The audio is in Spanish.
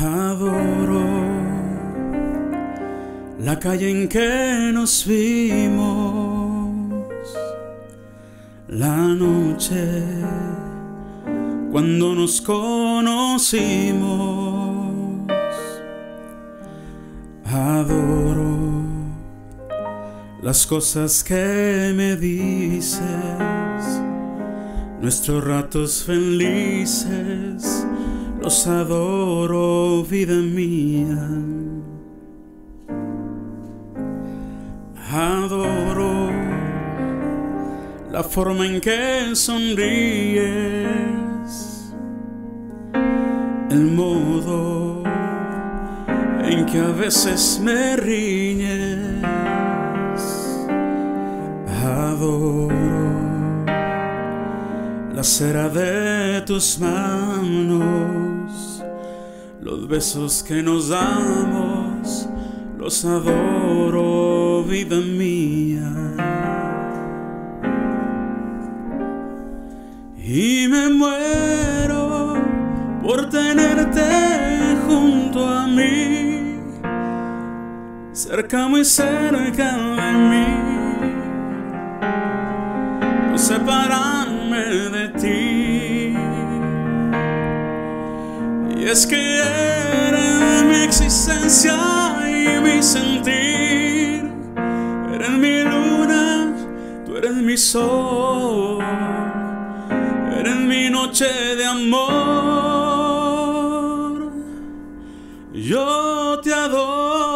Adoro la calle en que nos vimos, la noche cuando nos conocimos. Adoro las cosas que me dices, nuestros ratos felices, adoro, vida mía. Adoro la forma en que sonríes, el modo en que a veces me riñes. Adoro la cera de tus manos, los besos que nos damos, los adoro, vida mía. Y me muero por tenerte junto a mí, cerca, muy cerca de mí, no separarme de ti. Es que eres mi existencia y mi sentir, eres mi luna, tú eres mi sol eres mi noche de amor. Yo te adoro.